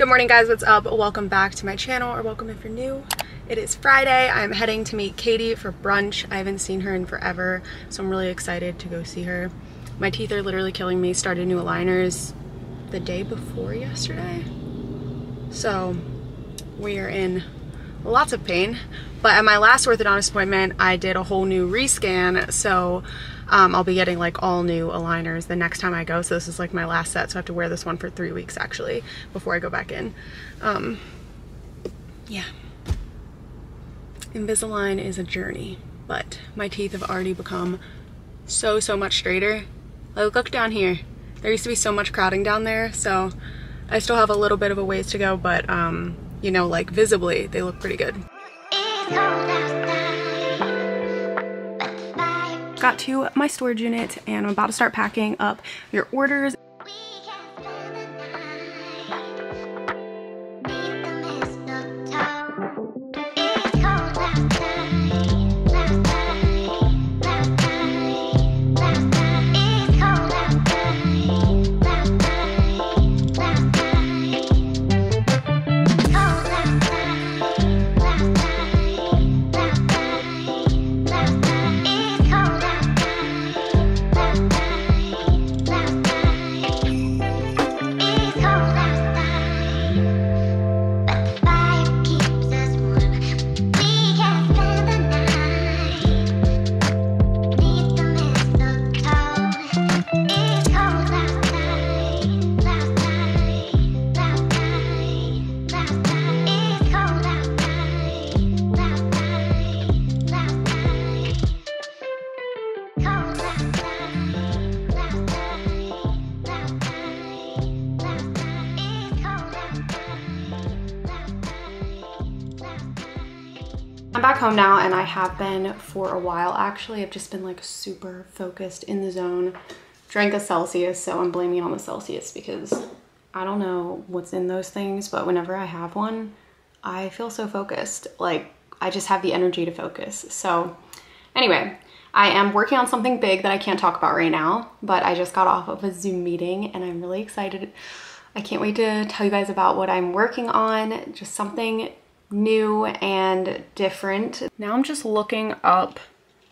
Good morning guys, what's up? Welcome back to my channel or welcome if you're new. It is Friday. I'm heading to meet Katie for brunch. I haven't seen her in forever, so I'm really excited to go see her. My teeth are literally killing me. Started new aligners the day before yesterday. So we are in lots of pain. But at my last orthodontist appointment, I did a whole new rescan. So um, I'll be getting like all new aligners the next time I go. So this is like my last set. So I have to wear this one for three weeks actually before I go back in. Um, yeah. Invisalign is a journey, but my teeth have already become so, so much straighter. Like, look down here. There used to be so much crowding down there, so I still have a little bit of a ways to go, but, um, you know, like visibly, they look pretty good. Got to my storage unit and I'm about to start packing up your orders. Home now and I have been for a while actually. I've just been like super focused in the zone. Drank a Celsius, so I'm blaming on the Celsius because I don't know what's in those things, but whenever I have one, I feel so focused. Like I just have the energy to focus. So anyway, I am working on something big that I can't talk about right now, but I just got off of a Zoom meeting and I'm really excited. I can't wait to tell you guys about what I'm working on. Just something new and different. Now I'm just looking up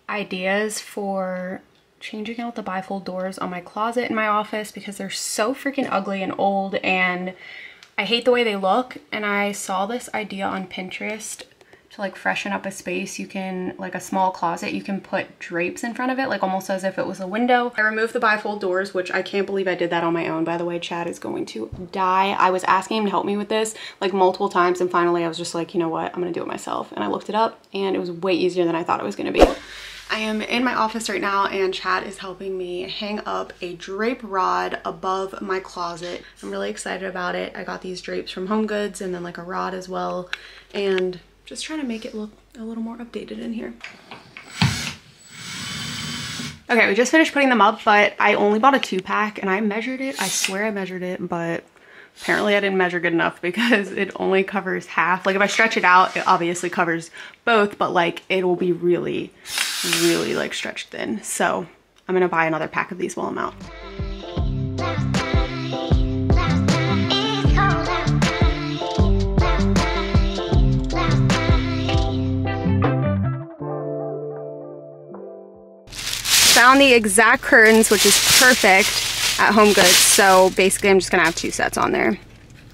ideas for changing out the bifold doors on my closet in my office because they're so freaking ugly and old and I hate the way they look and I saw this idea on Pinterest to like freshen up a space you can like a small closet you can put drapes in front of it like almost as if it was a window i removed the bifold doors which i can't believe i did that on my own by the way chad is going to die i was asking him to help me with this like multiple times and finally i was just like you know what i'm gonna do it myself and i looked it up and it was way easier than i thought it was gonna be I am in my office right now and Chad is helping me hang up a drape rod above my closet. I'm really excited about it. I got these drapes from Home Goods and then like a rod as well. And just trying to make it look a little more updated in here. Okay, we just finished putting them up, but I only bought a two pack and I measured it. I swear I measured it, but apparently I didn't measure good enough because it only covers half. Like if I stretch it out, it obviously covers both, but like it will be really, really like stretched thin. So I'm gonna buy another pack of these while I'm out. Found the exact curtains, which is perfect at Home Goods. So basically I'm just gonna have two sets on there.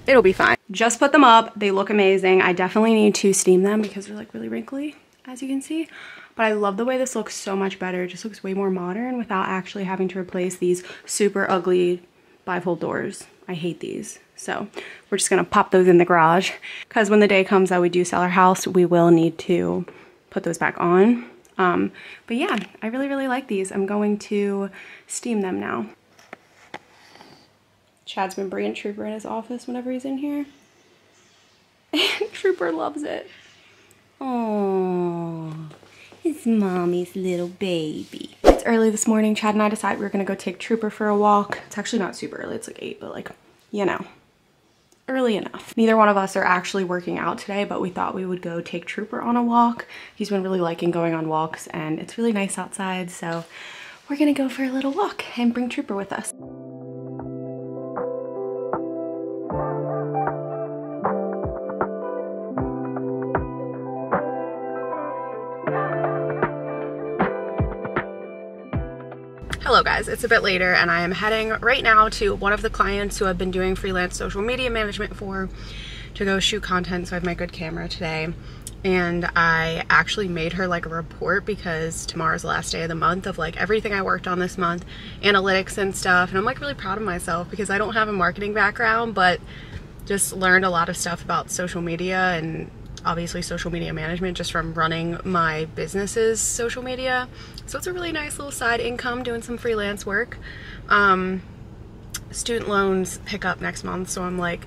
It'll be fine. Just put them up. They look amazing. I definitely need to steam them because they're like really wrinkly, as you can see. But I love the way this looks so much better. It just looks way more modern without actually having to replace these super ugly bifold doors. I hate these. So we're just gonna pop those in the garage because when the day comes that we do sell our house, we will need to put those back on um, but yeah, I really, really like these. I'm going to steam them now. Chad's been bringing Trooper in his office whenever he's in here. And Trooper loves it. Oh, it's mommy's little baby. It's early this morning. Chad and I decided we are gonna go take Trooper for a walk. It's actually not super early, it's like eight, but like, you know, early enough. Neither one of us are actually working out today, but we thought we would go take Trooper on a walk. He's been really liking going on walks and it's really nice outside. So we're gonna go for a little walk and bring Trooper with us. Guys, it's a bit later and I am heading right now to one of the clients who I've been doing freelance social media management for to go shoot content so I have my good camera today and I actually made her like a report because tomorrow's the last day of the month of like everything I worked on this month, analytics and stuff. And I'm like really proud of myself because I don't have a marketing background, but just learned a lot of stuff about social media and obviously social media management just from running my business's social media. So it's a really nice little side income doing some freelance work. Um, student loans pick up next month, so I'm like,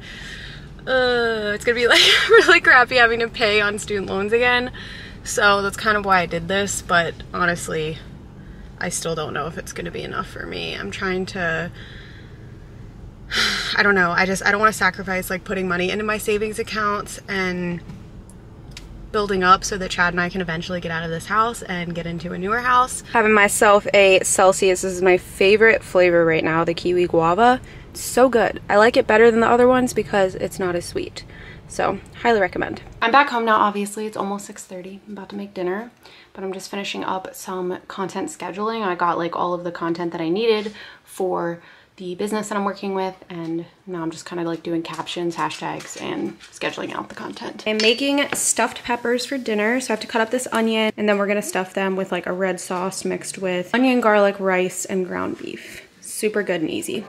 uh, it's gonna be like really crappy having to pay on student loans again. So that's kind of why I did this, but honestly, I still don't know if it's gonna be enough for me. I'm trying to, I don't know, I just, I don't wanna sacrifice like putting money into my savings accounts and building up so that Chad and I can eventually get out of this house and get into a newer house. Having myself a Celsius. This is my favorite flavor right now, the Kiwi Guava so good. I like it better than the other ones because it's not as sweet. So highly recommend. I'm back home now, obviously. It's almost 6.30. I'm about to make dinner, but I'm just finishing up some content scheduling. I got like all of the content that I needed for the business that I'm working with and now I'm just kind of like doing captions, hashtags, and scheduling out the content. I'm making stuffed peppers for dinner, so I have to cut up this onion and then we're gonna stuff them with like a red sauce mixed with onion, garlic, rice, and ground beef. Super good and easy.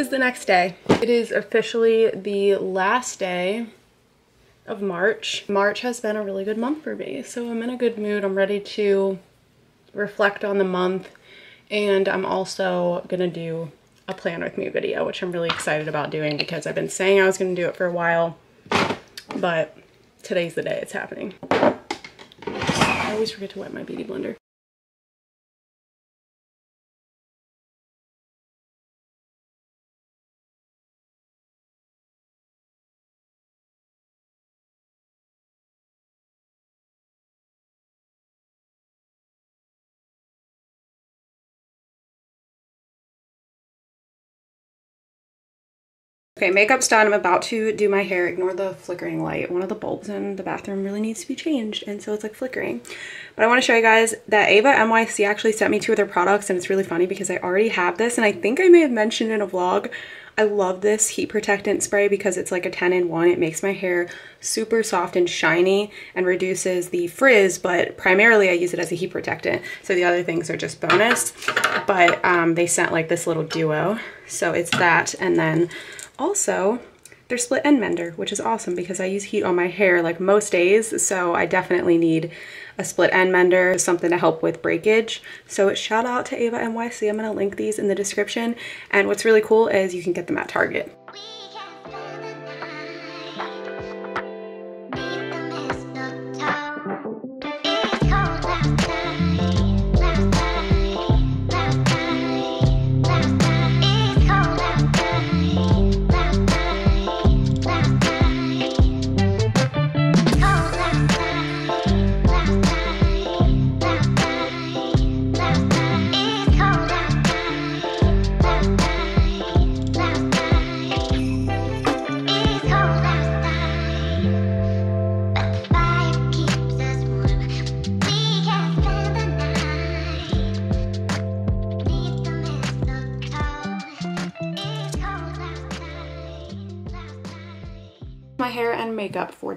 Tis the next day. It is officially the last day of March. March has been a really good month for me, so I'm in a good mood. I'm ready to reflect on the month, and I'm also gonna do a plan with me video, which I'm really excited about doing because I've been saying I was gonna do it for a while, but today's the day it's happening. I always forget to wet my beauty blender. Okay, makeup's done. I'm about to do my hair. Ignore the flickering light. One of the bulbs in the bathroom really needs to be changed, and so it's like flickering. But I want to show you guys that Eva NYC actually sent me two of their products, and it's really funny because I already have this, and I think I may have mentioned in a vlog. I love this heat protectant spray because it's like a 10 in 1. It makes my hair super soft and shiny and reduces the frizz, but primarily I use it as a heat protectant. So the other things are just bonus. But um, they sent like this little duo. So it's that and then also, they're split end mender, which is awesome because I use heat on my hair like most days, so I definitely need a split end mender, something to help with breakage. So shout out to Eva NYC. I'm gonna link these in the description. And what's really cool is you can get them at Target.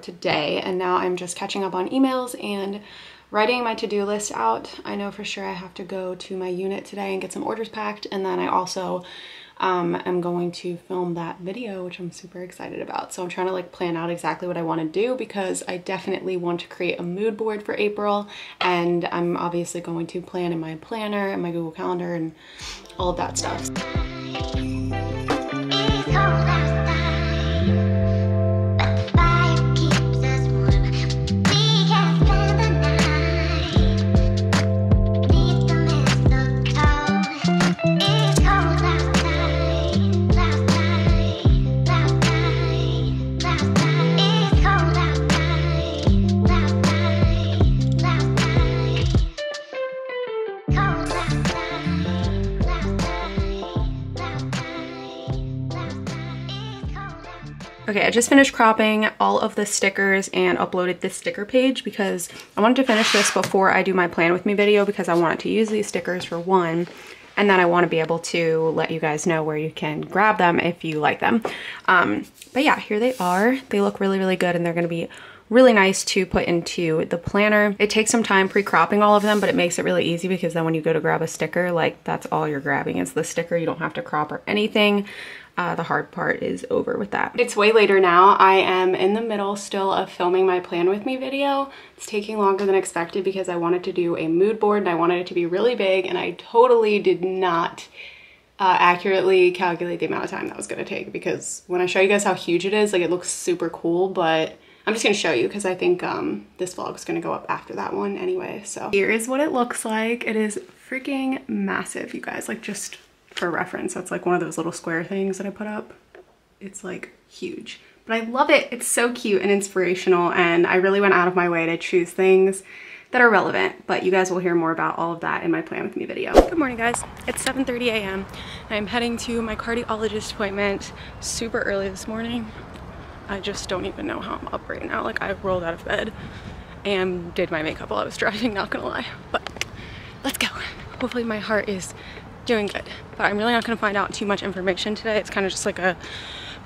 Today and now I'm just catching up on emails and writing my to-do list out. I know for sure I have to go to my unit today and get some orders packed. And then I also um, am going to film that video, which I'm super excited about. So I'm trying to like plan out exactly what I want to do because I definitely want to create a mood board for April. And I'm obviously going to plan in my planner and my Google Calendar and all of that stuff. Okay, I just finished cropping all of the stickers and uploaded this sticker page because I wanted to finish this before I do my plan with me video because I wanted to use these stickers for one and then I want to be able to let you guys know where you can grab them if you like them. Um, but yeah, here they are. They look really, really good and they're going to be really nice to put into the planner. It takes some time pre-cropping all of them, but it makes it really easy because then when you go to grab a sticker, like that's all you're grabbing is the sticker. You don't have to crop or anything uh, the hard part is over with that. It's way later now. I am in the middle still of filming my plan with me video. It's taking longer than expected because I wanted to do a mood board and I wanted it to be really big and I totally did not uh, accurately calculate the amount of time that was gonna take because when I show you guys how huge it is, like it looks super cool, but I'm just gonna show you because I think um, this vlog is gonna go up after that one anyway. So here is what it looks like. It is freaking massive, you guys. Like just for reference. That's like one of those little square things that I put up. It's like huge, but I love it. It's so cute and inspirational and I really went out of my way to choose things that are relevant, but you guys will hear more about all of that in my plan with me video. Good morning guys. It's 7.30 a.m. I'm heading to my cardiologist appointment super early this morning. I just don't even know how I'm up right now. Like I rolled out of bed and did my makeup while I was driving, not gonna lie, but let's go. Hopefully my heart is doing good. But I'm really not gonna find out too much information today. It's kind of just like a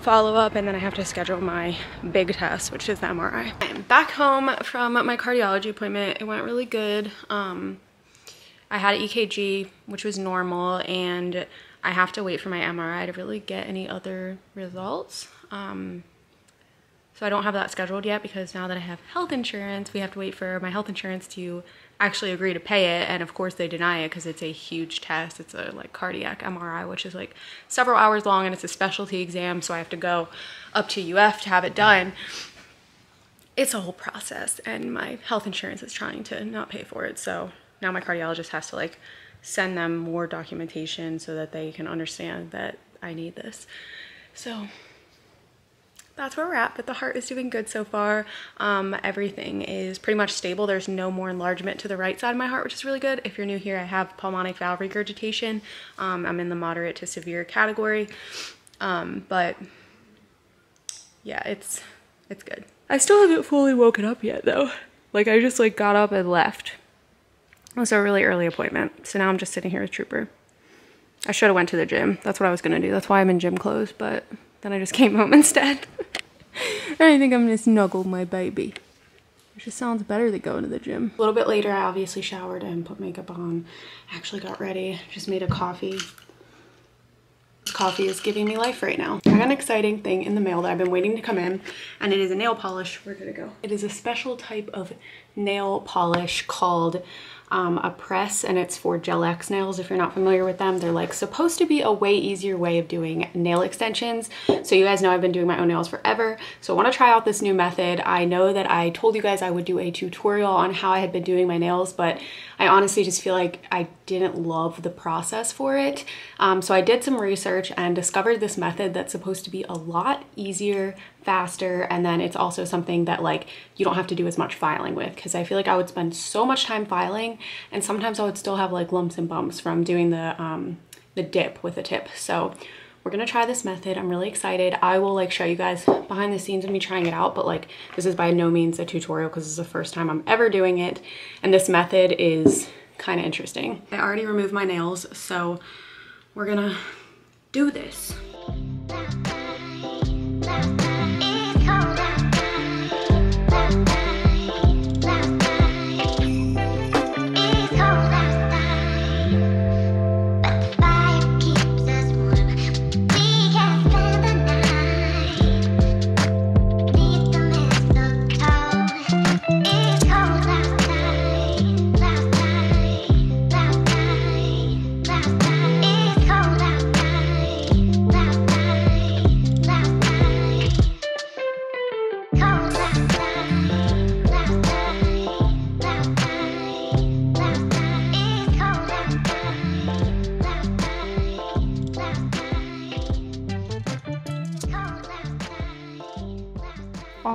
follow-up and then I have to schedule my big test, which is the MRI. I'm back home from my cardiology appointment. It went really good. Um, I had an EKG, which was normal, and I have to wait for my MRI to really get any other results. Um, so I don't have that scheduled yet because now that I have health insurance, we have to wait for my health insurance to actually agree to pay it and of course they deny it because it's a huge test. It's a like cardiac mri which is like several hours long and it's a specialty exam so i have to go up to uf to have it done. It's a whole process and my health insurance is trying to not pay for it so now my cardiologist has to like send them more documentation so that they can understand that i need this. So that's where we're at, but the heart is doing good so far. Um, everything is pretty much stable. There's no more enlargement to the right side of my heart, which is really good. If you're new here, I have pulmonic valve regurgitation. Um, I'm in the moderate to severe category, um, but yeah, it's, it's good. I still haven't fully woken up yet though. Like I just like got up and left. It was a really early appointment. So now I'm just sitting here with Trooper. I should have went to the gym. That's what I was gonna do. That's why I'm in gym clothes, but then I just came home instead. and I think I'm gonna snuggle my baby. It just sounds better than going to the gym. A little bit later, I obviously showered and put makeup on. Actually got ready, just made a coffee. Coffee is giving me life right now. I got an exciting thing in the mail that I've been waiting to come in and it is a nail polish. Where did it go? It is a special type of nail polish called um, Apres and it's for Gel X nails if you're not familiar with them. They're like supposed to be a way easier way of doing nail extensions. So you guys know I've been doing my own nails forever. So I want to try out this new method. I know that I told you guys I would do a tutorial on how I had been doing my nails, but I honestly just feel like I didn't love the process for it. Um, so I did some research and discovered this method that's supposed to be a lot easier, faster, and then it's also something that like you don't have to do as much filing with because I feel like I would spend so much time filing and sometimes I would still have like lumps and bumps from doing the, um, the dip with the tip. So we're gonna try this method. I'm really excited. I will like show you guys behind the scenes of me trying it out, but like this is by no means a tutorial because it's the first time I'm ever doing it. And this method is kind of interesting. I already removed my nails, so we're gonna do this.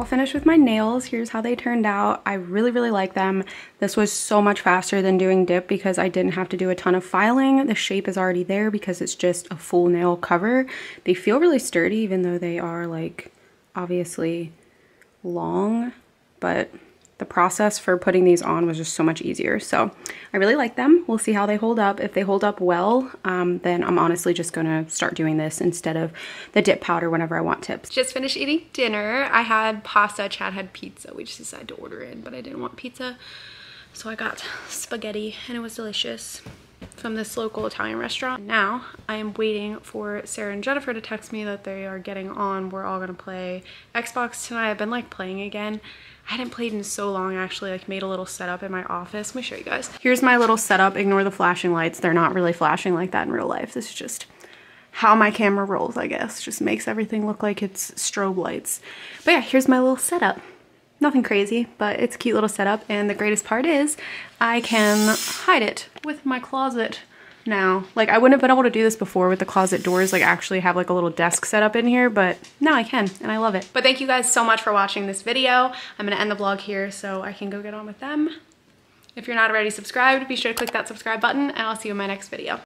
All finished with my nails. Here's how they turned out. I really, really like them. This was so much faster than doing dip because I didn't have to do a ton of filing. The shape is already there because it's just a full nail cover. They feel really sturdy even though they are like obviously long, but the process for putting these on was just so much easier. So I really like them. We'll see how they hold up. If they hold up well, um, then I'm honestly just gonna start doing this instead of the dip powder whenever I want tips. Just finished eating dinner. I had pasta, Chad had pizza. We just decided to order in, but I didn't want pizza. So I got spaghetti and it was delicious from this local Italian restaurant. Now I am waiting for Sarah and Jennifer to text me that they are getting on. We're all gonna play Xbox tonight. I've been like playing again. I hadn't played in so long actually, like made a little setup in my office. Let me show you guys. Here's my little setup. Ignore the flashing lights. They're not really flashing like that in real life. This is just how my camera rolls, I guess. Just makes everything look like it's strobe lights. But yeah, here's my little setup. Nothing crazy, but it's a cute little setup. And the greatest part is I can hide it with my closet now. Like I wouldn't have been able to do this before with the closet doors, like actually have like a little desk set up in here, but now I can and I love it. But thank you guys so much for watching this video. I'm gonna end the vlog here so I can go get on with them. If you're not already subscribed, be sure to click that subscribe button and I'll see you in my next video.